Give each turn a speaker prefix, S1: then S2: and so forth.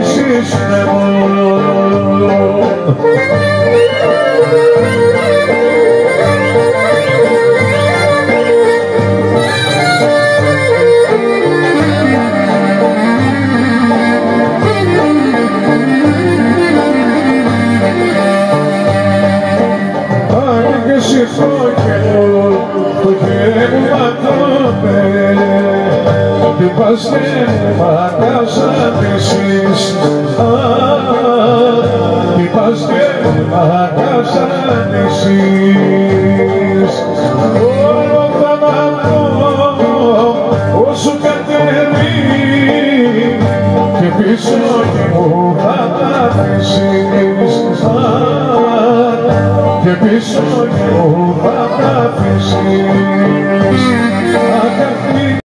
S1: ζήσεις Άνοιξε το καιρό, το καιρό μου πατώπε, την παρακασάνησης όλο θανάτο όσο κατεβεί και πίσω και μου θα αφήσεις και πίσω και μου θα